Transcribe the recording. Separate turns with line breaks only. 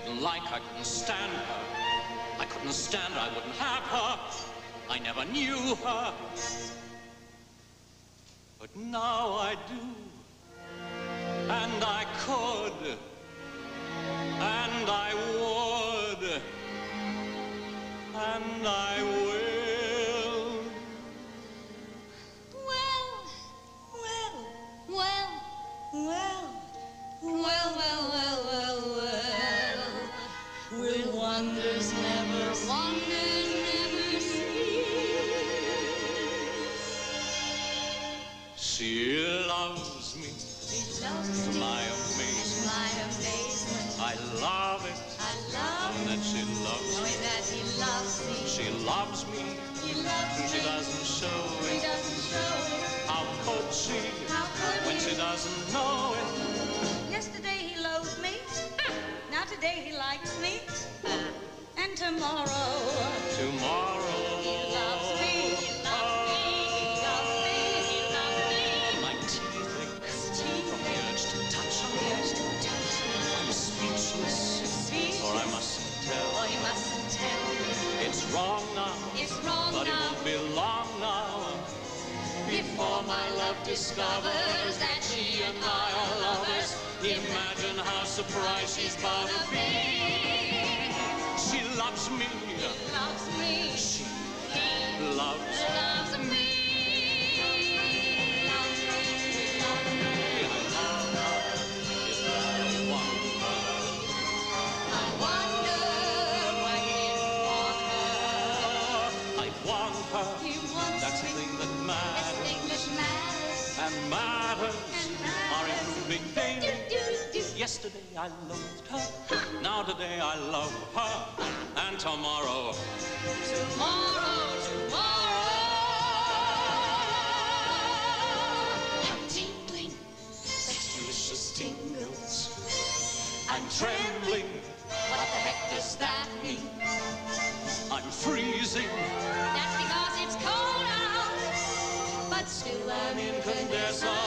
didn't like, I couldn't stand her. I couldn't stand her, I wouldn't have her. I never knew her. But now I do. And I could. And I would. And I will.
Well, well, well, well, well, wonders never? Wonders never cease.
She loves me
He loves me.
my amazement.
My amazement.
I love it.
I love
knowing that she loves me.
knowing that he loves me.
She loves me.
He loves
and She
me.
doesn't show it.
doesn't show it.
How could she?
How could
when
he?
she doesn't know
today he likes me. Ah. And tomorrow
Tomorrow.
he loves me. He loves me. He loves me. He loves me.
My teeth ache
teeth
from the urge to touch
The urge to touch.
I'm speechless,
Speechless.
or I mustn't
Oh,
tell.
you mustn't tell.
It's wrong now,
It's wrong
but it won't be long now.
Before my love discovers that she and I are lovers,
Imagine how surprised she's gonna be. She loves me.
She loves me.
She loves,
me. loves me. Her.
That's the thing that matters. And matters. Yesterday I loved her. Now today I love her. And tomorrow.
Tomorrow, tomorrow. I'm tingling. Such delicious tingles.
I'm trembling.
What the heck does that mean?
I'm freezing.
That's because it's cold out. But still I'm incandescent.